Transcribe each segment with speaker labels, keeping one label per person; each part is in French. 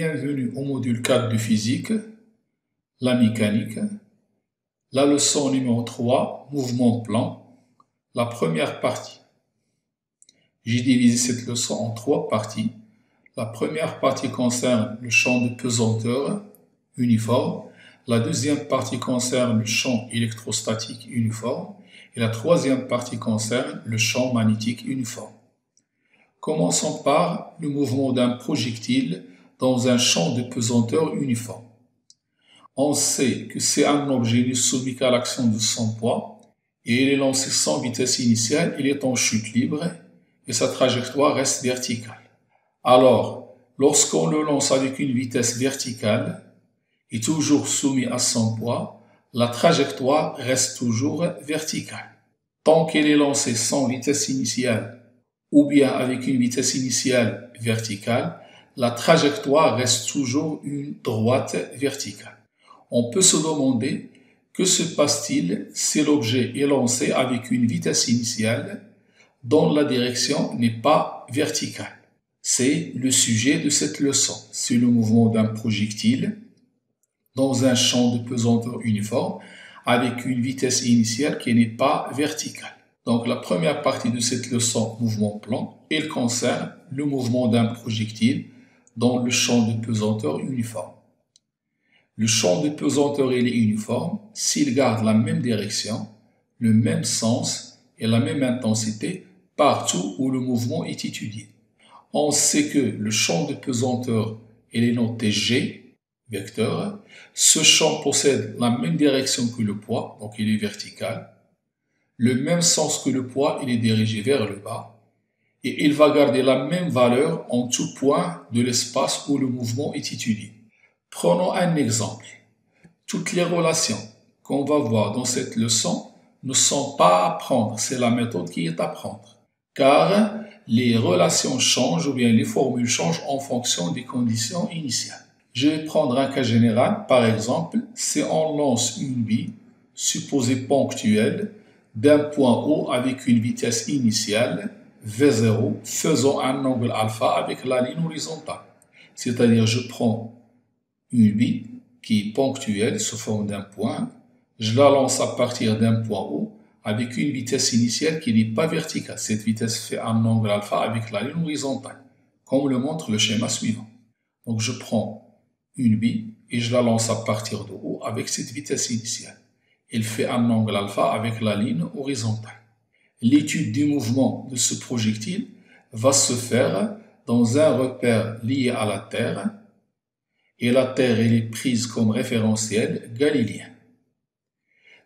Speaker 1: Bienvenue au module 4 de physique, la mécanique, la leçon numéro 3, mouvement plan, la première partie. J'ai divisé cette leçon en trois parties. La première partie concerne le champ de pesanteur uniforme, la deuxième partie concerne le champ électrostatique uniforme et la troisième partie concerne le champ magnétique uniforme. Commençons par le mouvement d'un projectile dans un champ de pesanteur uniforme. On sait que c'est un objet soumis qu'à l'action de son poids et il est lancé sans vitesse initiale, il est en chute libre et sa trajectoire reste verticale. Alors, lorsqu'on le lance avec une vitesse verticale et toujours soumis à son poids, la trajectoire reste toujours verticale. Tant qu'elle est lancée sans vitesse initiale ou bien avec une vitesse initiale verticale, la trajectoire reste toujours une droite verticale. On peut se demander que se passe-t-il si l'objet est lancé avec une vitesse initiale dont la direction n'est pas verticale C'est le sujet de cette leçon. C'est le mouvement d'un projectile dans un champ de pesanteur uniforme avec une vitesse initiale qui n'est pas verticale. Donc la première partie de cette leçon mouvement plan, elle concerne le mouvement d'un projectile dans le champ de pesanteur uniforme. Le champ de pesanteur est uniforme s'il garde la même direction, le même sens et la même intensité partout où le mouvement est étudié. On sait que le champ de pesanteur est noté G, vecteur. Ce champ possède la même direction que le poids, donc il est vertical. Le même sens que le poids, il est dirigé vers le bas et il va garder la même valeur en tout point de l'espace où le mouvement est étudié. Prenons un exemple. Toutes les relations qu'on va voir dans cette leçon ne sont pas à prendre, c'est la méthode qui est à prendre. Car les relations changent ou bien les formules changent en fonction des conditions initiales. Je vais prendre un cas général, par exemple, si on lance une bille supposée ponctuelle d'un point haut avec une vitesse initiale V0 faisant un angle alpha avec la ligne horizontale. C'est-à-dire, je prends une bille qui est ponctuelle sous forme d'un point, je la lance à partir d'un point haut avec une vitesse initiale qui n'est pas verticale. Cette vitesse fait un angle alpha avec la ligne horizontale, comme le montre le schéma suivant. Donc, je prends une bille et je la lance à partir de haut avec cette vitesse initiale. Elle fait un angle alpha avec la ligne horizontale l'étude du mouvement de ce projectile va se faire dans un repère lié à la Terre, et la Terre est prise comme référentiel galiléen.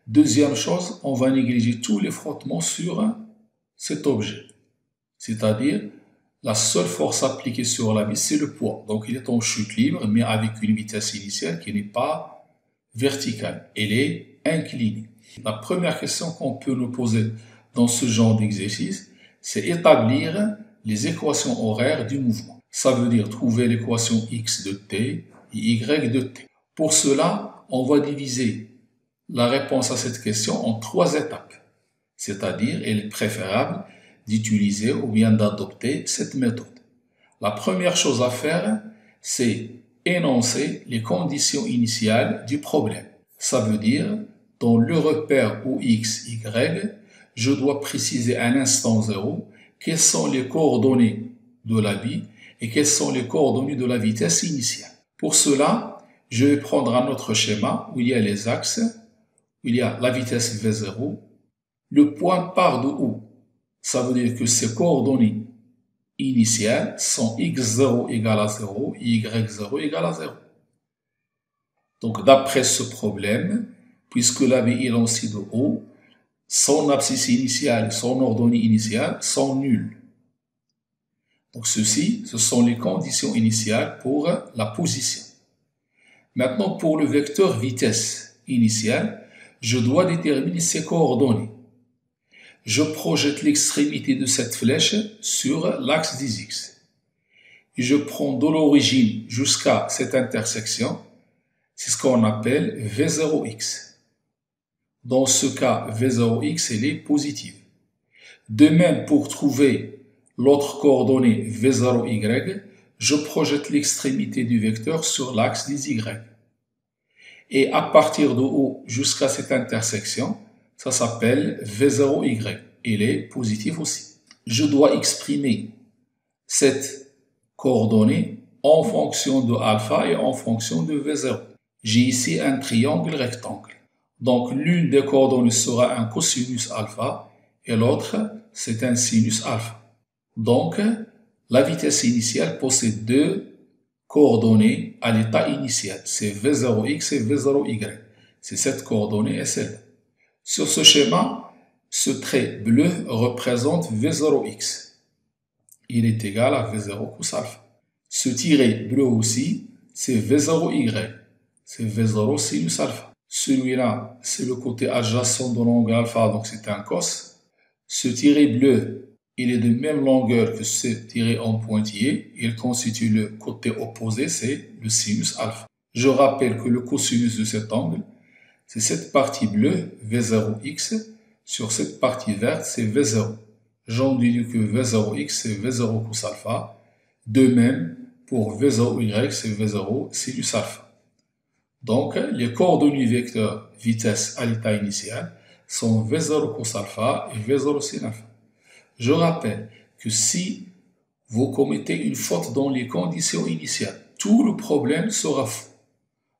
Speaker 1: Deuxième chose, on va négliger tous les frottements sur cet objet, c'est-à-dire la seule force appliquée sur la vis, c'est le poids. Donc il est en chute libre, mais avec une vitesse initiale qui n'est pas verticale, elle est inclinée. La première question qu'on peut nous poser dans ce genre d'exercice, c'est établir les équations horaires du mouvement. Ça veut dire trouver l'équation x de t et y de t. Pour cela, on va diviser la réponse à cette question en trois étapes. C'est-à-dire, il est préférable d'utiliser ou bien d'adopter cette méthode. La première chose à faire, c'est énoncer les conditions initiales du problème. Ça veut dire, dans le repère où x, y, je dois préciser à un instant zéro quelles sont les coordonnées de la bille et quelles sont les coordonnées de la vitesse initiale. Pour cela, je vais prendre un autre schéma où il y a les axes, où il y a la vitesse V0. Le point part de où Ça veut dire que ces coordonnées initiales sont x0 égale à 0 et y0 égale à 0. Donc d'après ce problème, puisque la bille est lancée de haut, son abscisse initiale son ordonnée initiale sont nuls. Donc ceci, ce sont les conditions initiales pour la position. Maintenant, pour le vecteur vitesse initiale, je dois déterminer ses coordonnées. Je projette l'extrémité de cette flèche sur l'axe des x. Et je prends de l'origine jusqu'à cette intersection, c'est ce qu'on appelle V0x. Dans ce cas, V0x, elle est positive. De même, pour trouver l'autre coordonnée V0y, je projette l'extrémité du vecteur sur l'axe des y. Et à partir de O jusqu'à cette intersection, ça s'appelle V0Y. Il est positif aussi. Je dois exprimer cette coordonnée en fonction de alpha et en fonction de V0. J'ai ici un triangle rectangle. Donc l'une des coordonnées sera un cosinus alpha et l'autre c'est un sinus alpha. Donc la vitesse initiale possède deux coordonnées à l'état initial. C'est V0x et V0y. C'est cette coordonnée et celle-là. Sur ce schéma, ce trait bleu représente V0x. Il est égal à V0 cos alpha. Ce tiret bleu aussi, c'est V0y. C'est V0 sinus alpha. Celui-là, c'est le côté adjacent de l'angle alpha, donc c'est un cos. Ce tiret bleu, il est de même longueur que ce tiret en pointillé. Il constitue le côté opposé, c'est le sinus alpha. Je rappelle que le cosinus de cet angle, c'est cette partie bleue, V0x, sur cette partie verte, c'est V0. J'en déduis que V0x, c'est V0 cos alpha. De même, pour V0y, c'est V0 sinus alpha. Donc, les coordonnées vecteurs vitesse à l'état initial sont V0 cos alpha et V0 sin alpha. Je rappelle que si vous commettez une faute dans les conditions initiales, tout le problème sera faux.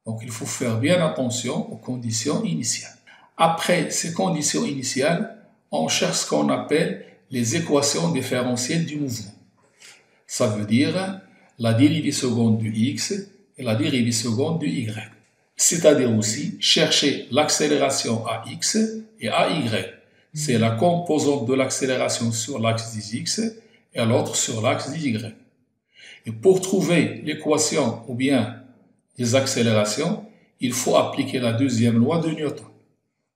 Speaker 1: Donc il faut faire bien attention aux conditions initiales. Après ces conditions initiales, on cherche ce qu'on appelle les équations différentielles du mouvement. Ça veut dire la dérivée seconde du x et la dérivée seconde du y c'est-à-dire aussi chercher l'accélération à x et à y. C'est la composante de l'accélération sur l'axe des x et l'autre sur l'axe des y. Et pour trouver l'équation ou bien les accélérations, il faut appliquer la deuxième loi de Newton.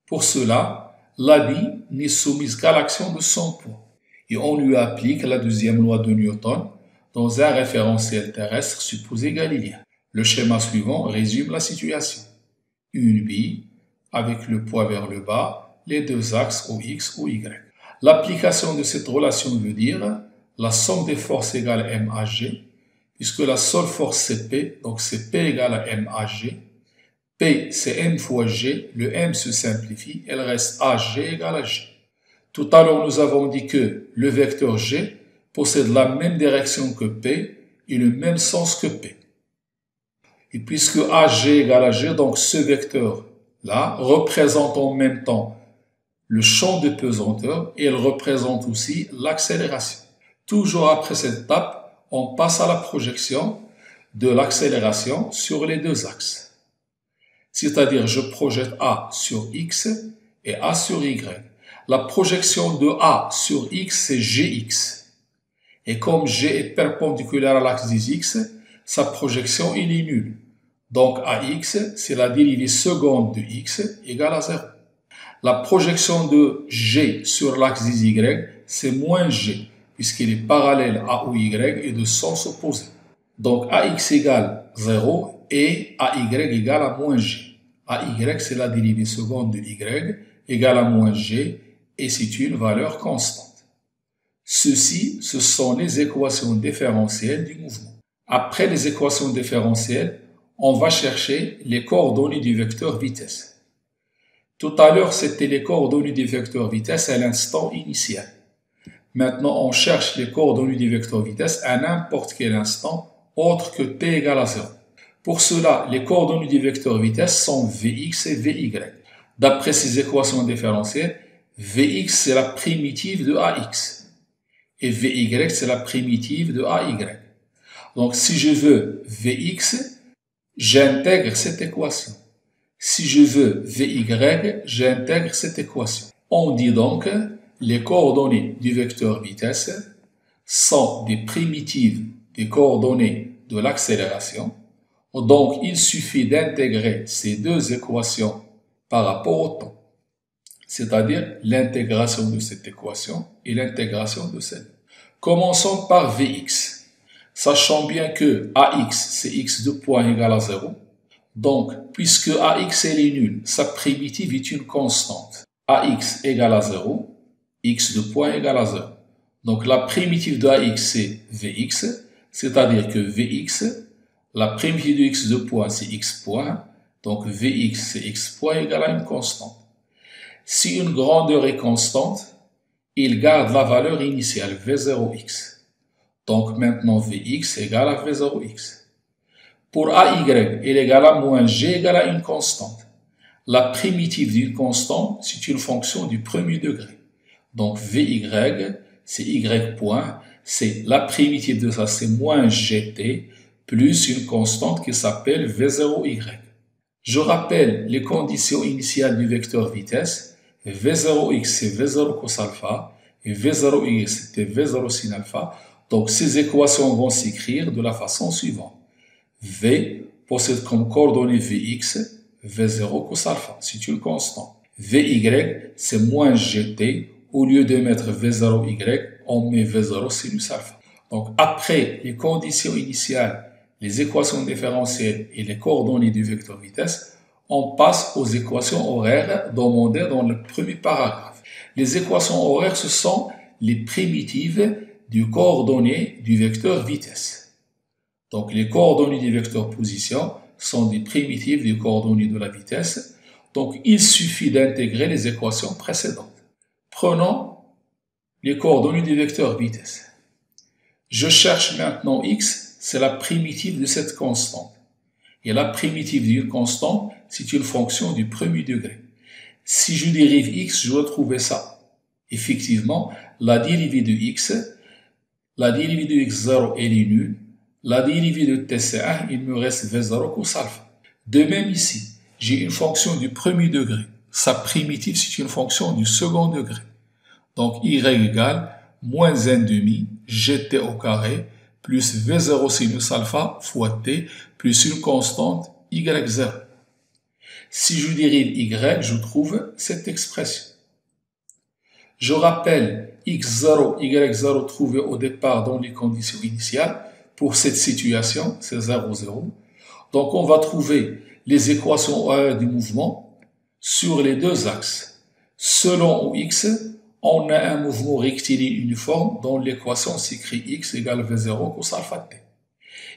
Speaker 1: Pour cela, la bille n'est soumise qu'à l'action de son poids. Et on lui applique la deuxième loi de Newton dans un référentiel terrestre supposé galiléen. Le schéma suivant résume la situation. Une bille avec le poids vers le bas, les deux axes ou x ou y. L'application de cette relation veut dire la somme des forces égale MAG, puisque la seule force c'est P, donc c'est P égale à MAG. P c'est M fois G, le M se simplifie, elle reste AG égale à G. Tout à l'heure nous avons dit que le vecteur G possède la même direction que P et le même sens que P. Et puisque AG égale à G, donc ce vecteur-là représente en même temps le champ de pesanteur et il représente aussi l'accélération. Toujours après cette étape, on passe à la projection de l'accélération sur les deux axes. C'est-à-dire, je projette A sur X et A sur Y. La projection de A sur X, c'est Gx. Et comme G est perpendiculaire à l'axe des X, sa projection il est nulle. Donc AX, c'est la dérivée seconde de x égale à 0. La projection de G sur l'axe des Y, c'est moins G, puisqu'il est parallèle à OY et de sens opposé. Donc AX égale 0 et AY égale à moins G. AY, c'est la dérivée seconde de Y égale à moins G et c'est une valeur constante. Ceci, ce sont les équations différentielles du mouvement. Après les équations différentielles, on va chercher les coordonnées du vecteur vitesse. Tout à l'heure, c'était les coordonnées du vecteur vitesse à l'instant initial. Maintenant, on cherche les coordonnées du vecteur vitesse à n'importe quel instant autre que t égale à 0. Pour cela, les coordonnées du vecteur vitesse sont Vx et Vy. D'après ces équations différentielles, Vx c'est la primitive de Ax et Vy c'est la primitive de Ay. Donc si je veux Vx, j'intègre cette équation. Si je veux Vy, j'intègre cette équation. On dit donc les coordonnées du vecteur vitesse sont des primitives des coordonnées de l'accélération. Donc, il suffit d'intégrer ces deux équations par rapport au temps, c'est-à-dire l'intégration de cette équation et l'intégration de celle. Commençons par Vx sachant bien que ax, c'est x de point égale à 0. Donc, puisque ax est nul, sa primitive est une constante. ax égale à 0, x de point égale à 0. Donc, la primitive de ax, c'est vx, c'est-à-dire que Vx, la primitive de x de point, c'est x point, donc Vx, c'est x point égale à une constante. Si une grandeur est constante, il garde la valeur initiale V0x. Donc maintenant Vx égale à V0x. Pour AY, il est égal à moins G égale à une constante. La primitive d'une constante, c'est une fonction du premier degré. Donc Vy, c'est Y point, c'est la primitive de ça, c'est moins Gt, plus une constante qui s'appelle V0Y. Je rappelle les conditions initiales du vecteur vitesse V0x c'est V0 cos alpha et V0y c'était V0 sin alpha. Donc ces équations vont s'écrire de la façon suivante. V possède comme coordonnée Vx V0 cos alpha, c'est une constante. Vy c'est moins gt, au lieu de mettre V0y, on met V0 sinus alpha. Donc après les conditions initiales, les équations différentielles et les coordonnées du vecteur vitesse, on passe aux équations horaires demandées dans le premier paragraphe. Les équations horaires, ce sont les primitives du coordonnées du vecteur vitesse. Donc les coordonnées du vecteur position sont des primitives du coordonnées de la vitesse. Donc il suffit d'intégrer les équations précédentes. Prenons les coordonnées du vecteur vitesse. Je cherche maintenant x, c'est la primitive de cette constante. Et la primitive d'une constante, c'est une fonction du premier degré. Si je dérive x, je dois trouver ça. Effectivement, la dérivée de x, la dérivée de x0, elle est nulle. La dérivée de t, c'est 1, il me reste v0 cos alpha. De même ici, j'ai une fonction du premier degré. Sa primitive, c'est une fonction du second degré. Donc, y égale moins 1 demi gt au carré plus v0 sinus alpha fois t plus une constante y0. Si je dérive y, je trouve cette expression. Je rappelle x0, y0 trouvé au départ dans les conditions initiales. Pour cette situation, c'est 0, 0. Donc on va trouver les équations horaires du mouvement sur les deux axes. Selon x, on a un mouvement rectiligne uniforme dont l'équation s'écrit x égale v0 cos alpha t.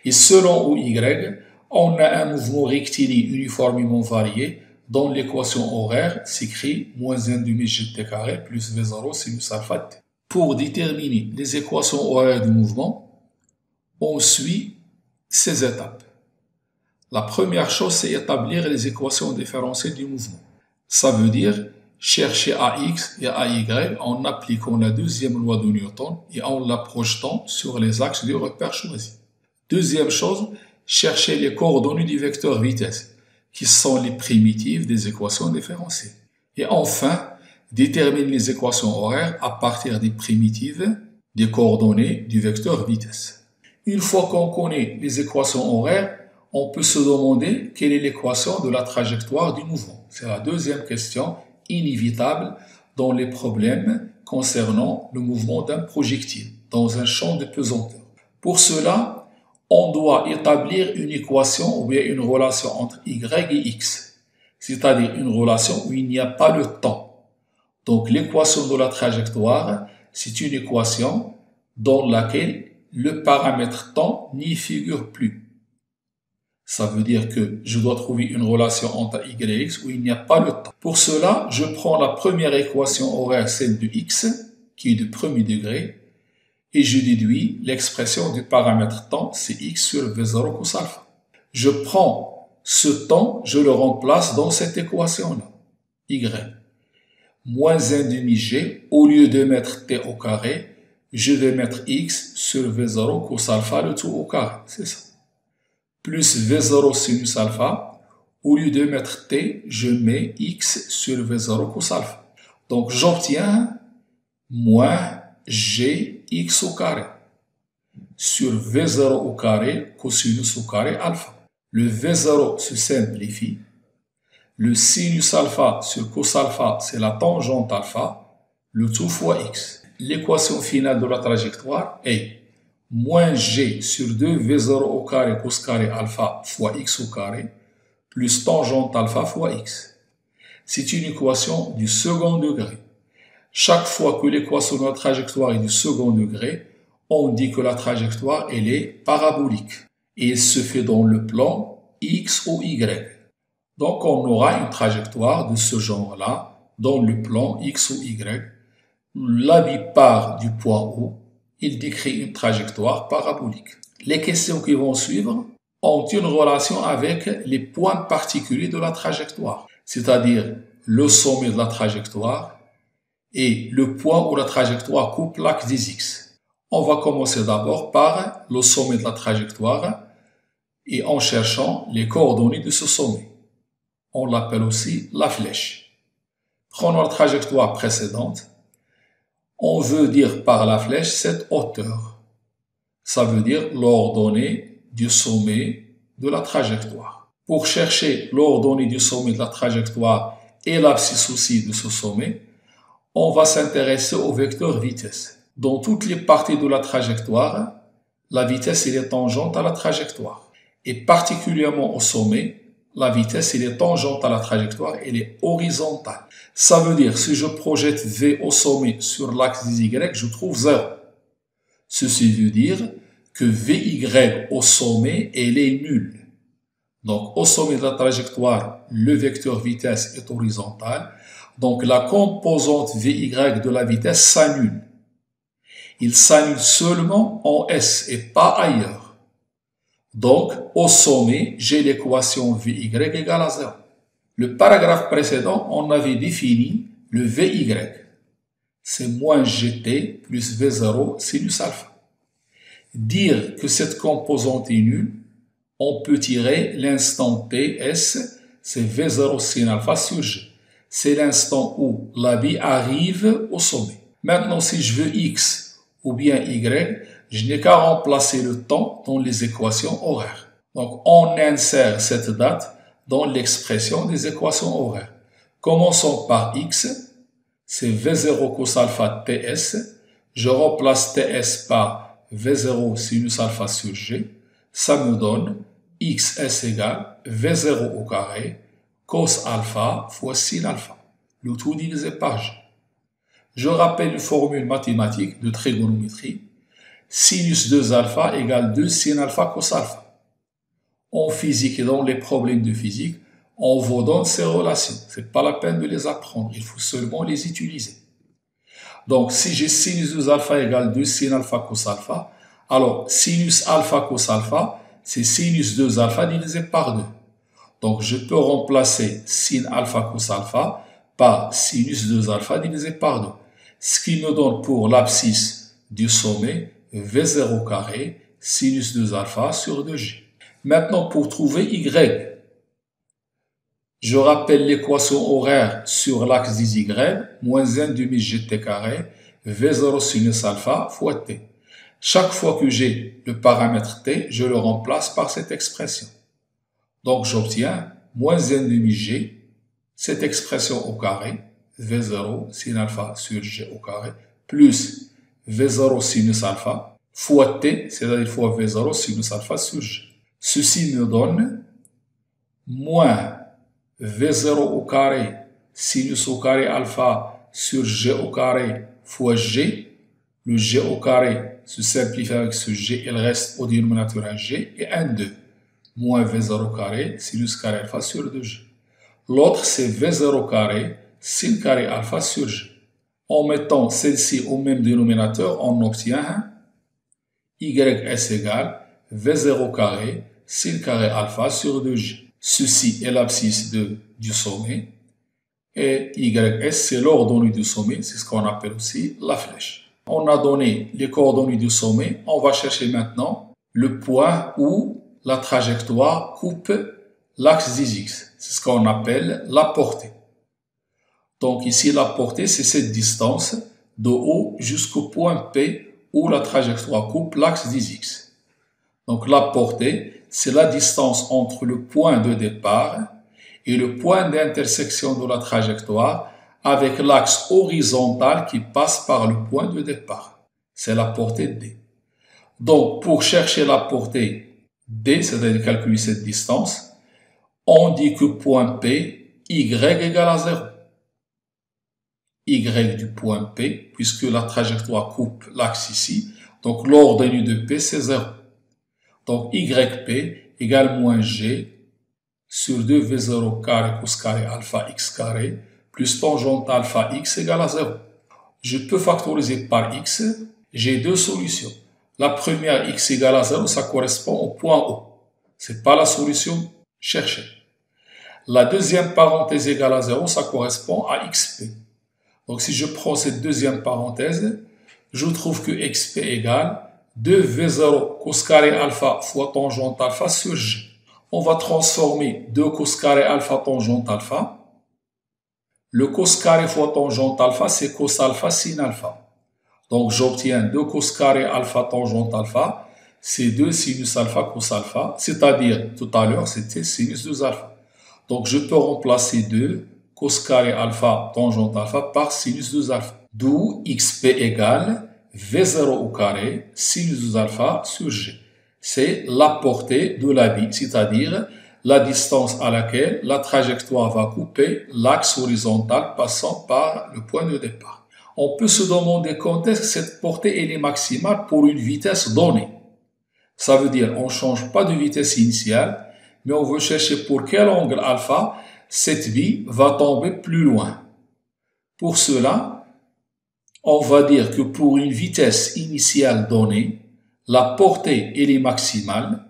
Speaker 1: Et selon y, on a un mouvement rectiligne uniformément varié dont l'équation horaire s'écrit moins 1 demi gt carré plus v0 sinus alpha t. Pour déterminer les équations horaires du mouvement, on suit ces étapes. La première chose, c'est établir les équations différentielles du mouvement. Ça veut dire chercher AX et AY en appliquant la deuxième loi de Newton et en la projetant sur les axes du repère choisi. Deuxième chose, chercher les coordonnées du vecteur vitesse, qui sont les primitives des équations différentielles. Et enfin, déterminer les équations horaires à partir des primitives des coordonnées du vecteur vitesse. Une fois qu'on connaît les équations horaires, on peut se demander quelle est l'équation de la trajectoire du mouvement. C'est la deuxième question inévitable dans les problèmes concernant le mouvement d'un projectile dans un champ de pesanteur. Pour cela, on doit établir une équation ou bien une relation entre y et x, c'est-à-dire une relation où il n'y a pas le temps. Donc l'équation de la trajectoire, c'est une équation dans laquelle le paramètre temps n'y figure plus. Ça veut dire que je dois trouver une relation entre y et x où il n'y a pas le temps. Pour cela, je prends la première équation horaire, celle de x, qui est du premier degré, et je déduis l'expression du paramètre temps, c'est x sur v0 cos alpha. Je prends ce temps, je le remplace dans cette équation-là, y. Moins 1 demi g, au lieu de mettre t au carré, je vais mettre x sur v0 cos alpha, le tout au carré, c'est ça plus V0 sinus alpha. Au lieu de mettre T, je mets X sur V0 cos alpha. Donc j'obtiens moins Gx au carré sur V0 au carré cosinus au carré alpha. Le V0 se simplifie. Le sinus alpha sur cos alpha, c'est la tangente alpha. Le tout fois x. L'équation finale de la trajectoire est moins g sur 2 v0 au carré cos carré alpha fois x au carré plus tangente alpha fois x. C'est une équation du second degré. Chaque fois que l'équation de la trajectoire est du second degré, on dit que la trajectoire, elle est parabolique. Et elle se fait dans le plan X ou Y. Donc on aura une trajectoire de ce genre-là dans le plan X ou Y. La part du point O, il décrit une trajectoire parabolique. Les questions qui vont suivre ont une relation avec les points particuliers de la trajectoire, c'est-à-dire le sommet de la trajectoire et le point où la trajectoire coupe l'axe des X. On va commencer d'abord par le sommet de la trajectoire et en cherchant les coordonnées de ce sommet. On l'appelle aussi la flèche. Prenons la trajectoire précédente. On veut dire par la flèche cette hauteur. Ça veut dire l'ordonnée du sommet de la trajectoire. Pour chercher l'ordonnée du sommet de la trajectoire et l'abscisse aussi de ce sommet, on va s'intéresser au vecteur vitesse. Dans toutes les parties de la trajectoire, la vitesse est tangente à la trajectoire. Et particulièrement au sommet, la vitesse est tangente à la trajectoire, elle est horizontale. Ça veut dire, si je projette V au sommet sur l'axe des Y, je trouve 0. Ceci veut dire que VY au sommet, elle est nulle. Donc, au sommet de la trajectoire, le vecteur vitesse est horizontal. Donc, la composante VY de la vitesse s'annule. Il s'annule seulement en S et pas ailleurs. Donc, au sommet, j'ai l'équation VY égale à 0. Le paragraphe précédent, on avait défini le VY. C'est moins GT plus V0 sinus alpha. Dire que cette composante est nulle, on peut tirer l'instant TS, c'est V0 sin alpha sur G. C'est l'instant où la vie arrive au sommet. Maintenant, si je veux X ou bien Y, je n'ai qu'à remplacer le temps dans les équations horaires. Donc, on insère cette date dans l'expression des équations horaires. Commençons par X, c'est V0 cos alpha TS. Je remplace TS par V0 sinus alpha sur G. Ça me donne XS égale V0 au carré cos alpha fois sin alpha. Le tout divisé par G. Je rappelle une formule mathématique de trigonométrie sinus 2 alpha égale 2 sin alpha cos alpha. En physique et dans les problèmes de physique, on vous donne ces relations. C'est pas la peine de les apprendre, il faut seulement les utiliser. Donc, si j'ai sinus 2 alpha égale 2 sin alpha cos alpha, alors sinus alpha cos alpha, c'est sinus 2 alpha divisé par 2. Donc, je peux remplacer sin alpha cos alpha par sinus 2 alpha divisé par 2. Ce qui me donne pour l'abscisse du sommet V0 carré sinus 2 alpha sur 2G. Maintenant, pour trouver Y, je rappelle l'équation horaire sur l'axe des Y, moins 1 demi GT carré, V0 sinus alpha fois T. Chaque fois que j'ai le paramètre T, je le remplace par cette expression. Donc j'obtiens moins 1 demi G, cette expression au carré, V0 sin alpha sur G au carré, plus V0 sinus alpha fois T, c'est-à-dire fois V0 sinus alpha sur G. Ceci me donne moins V0 au carré sinus au carré alpha sur G au carré fois G. Le G au carré se simplifie avec ce G, il reste au dénominateur un G et un 2. Moins V0 carré sinus carré alpha sur 2G. L'autre c'est V0 carré sin carré alpha sur G. En mettant celle-ci au même dénominateur, on obtient YS égale V0 carré sin carré alpha sur 2G. Ceci est l'abscisse du sommet. Et YS, c'est l'ordonnée du sommet, c'est ce qu'on appelle aussi la flèche. On a donné les coordonnées du sommet. On va chercher maintenant le point où la trajectoire coupe l'axe des X. C'est ce qu'on appelle la portée. Donc ici, la portée, c'est cette distance de haut jusqu'au point P où la trajectoire coupe l'axe des X. Donc la portée, c'est la distance entre le point de départ et le point d'intersection de la trajectoire avec l'axe horizontal qui passe par le point de départ. C'est la portée D. Donc pour chercher la portée D, c'est-à-dire calculer cette distance, on dit que point P, Y égale à 0 y du point P, puisque la trajectoire coupe l'axe ici, Donc l'ordonnée de P, c'est 0. Donc YP égale moins G sur 2 V0 carré cos carré alpha x carré plus tangente alpha x égale à 0. Je peux factoriser par x. J'ai deux solutions. La première, x égale à 0, ça correspond au point O. C'est pas la solution cherchée. La deuxième parenthèse égale à 0, ça correspond à xp. Donc si je prends cette deuxième parenthèse, je trouve que xp égale 2v0 cos carré alpha fois tangente alpha sur g. On va transformer 2 cos carré alpha tangente alpha. Le cos carré fois tangente alpha, c'est cos alpha sin alpha. Donc j'obtiens 2 cos carré alpha tangente alpha, c'est 2 sinus alpha cos alpha, c'est-à-dire tout à l'heure c'était sinus 2 alpha. Donc je peux remplacer 2 cos carré alpha tangente alpha par sinus 2 alpha. D'où xp égale V0 au carré sinus alpha sur G. C'est la portée de la bille, c'est-à-dire la distance à laquelle la trajectoire va couper l'axe horizontal passant par le point de départ. On peut se demander quand est-ce que cette portée est maximale pour une vitesse donnée. Ça veut dire on ne change pas de vitesse initiale, mais on veut chercher pour quel angle alpha cette bille va tomber plus loin. Pour cela, on va dire que pour une vitesse initiale donnée, la portée est maximale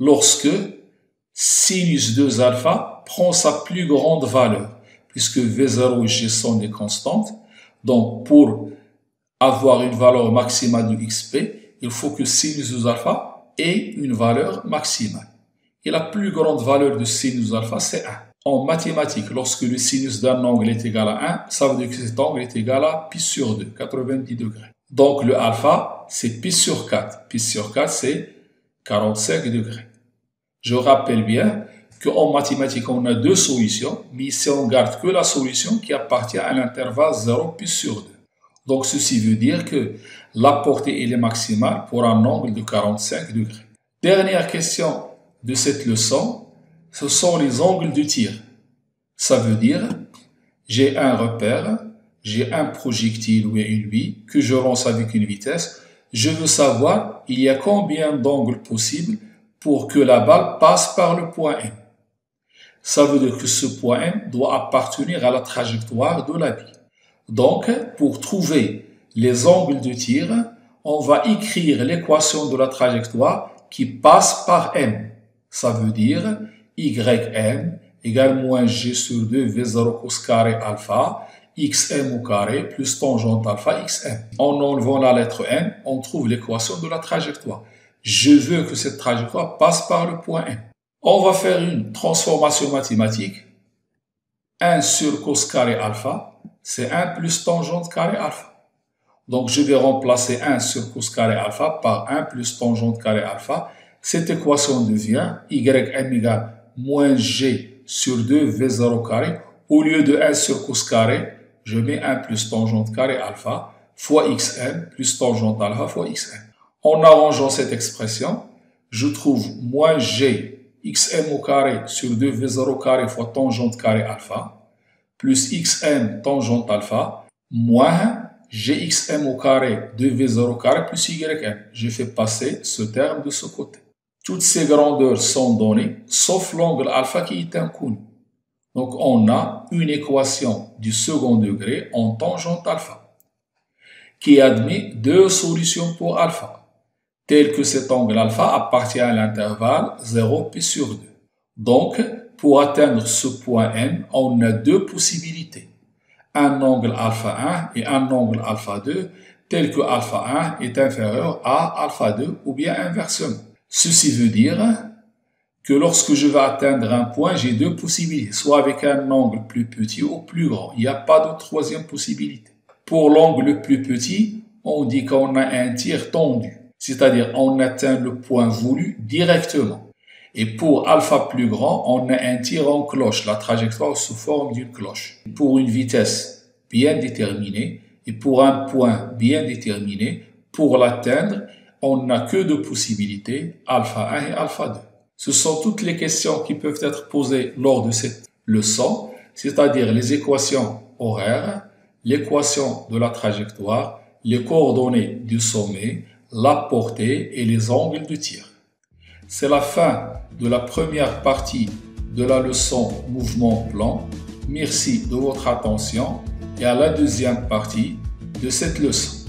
Speaker 1: lorsque sinus 2 alpha prend sa plus grande valeur, puisque V0 et G sont des constantes. Donc, pour avoir une valeur maximale de XP, il faut que sinus 2 alpha ait une valeur maximale. Et la plus grande valeur de sinus alpha, c'est 1 en mathématiques, lorsque le sinus d'un angle est égal à 1, ça veut dire que cet angle est égal à pi sur 2, 90 degrés. Donc le alpha, c'est pi sur 4. Pi sur 4, c'est 45 degrés. Je rappelle bien qu'en mathématiques, on a deux solutions, mais ici on garde que la solution qui appartient à l'intervalle 0 pi sur 2. Donc ceci veut dire que la portée est maximale pour un angle de 45 degrés. Dernière question de cette leçon, ce sont les angles de tir. Ça veut dire, j'ai un repère, j'ai un projectile ou une bille que je lance avec une vitesse. Je veux savoir, il y a combien d'angles possibles pour que la balle passe par le point M. Ça veut dire que ce point M doit appartenir à la trajectoire de la bille. Donc, pour trouver les angles de tir, on va écrire l'équation de la trajectoire qui passe par M. Ça veut dire ym égale moins g sur 2 v0 cos carré alpha xm au carré plus tangente alpha xm. En enlevant la lettre m, on trouve l'équation de la trajectoire. Je veux que cette trajectoire passe par le point M. On va faire une transformation mathématique. 1 sur cos carré alpha, c'est 1 plus tangente carré alpha. Donc je vais remplacer 1 sur cos carré alpha par 1 plus tangente carré alpha. Cette équation devient ym égale moins g sur 2 v0 carré. Au lieu de 1 sur cos carré, je mets 1 plus tangente carré alpha fois xn plus tangente alpha fois xn. En arrangeant cette expression, je trouve moins g xm au carré sur 2 v0 carré fois tangente carré alpha plus xn tangente alpha moins gxm au carré 2v0 carré plus ym. Je fais passer ce terme de ce côté. Toutes ces grandeurs sont données, sauf l'angle alpha qui est inconnu. Donc on a une équation du second degré en tangente alpha, qui admet deux solutions pour alpha, telles que cet angle alpha appartient à l'intervalle 0 pi sur 2. Donc, pour atteindre ce point n, on a deux possibilités. Un angle alpha 1 et un angle alpha 2, tel que alpha 1 est inférieur à alpha 2 ou bien inversement. Ceci veut dire que lorsque je vais atteindre un point, j'ai deux possibilités, soit avec un angle plus petit ou plus grand. Il n'y a pas de troisième possibilité. Pour l'angle plus petit, on dit qu'on a un tir tendu, c'est-à-dire on atteint le point voulu directement. Et pour alpha plus grand, on a un tir en cloche, la trajectoire sous forme d'une cloche. Pour une vitesse bien déterminée et pour un point bien déterminé, pour l'atteindre, on n'a que deux possibilités, alpha 1 et alpha 2. Ce sont toutes les questions qui peuvent être posées lors de cette leçon, c'est-à-dire les équations horaires, l'équation de la trajectoire, les coordonnées du sommet, la portée et les angles de tir. C'est la fin de la première partie de la leçon mouvement plan. Merci de votre attention et à la deuxième partie de cette leçon.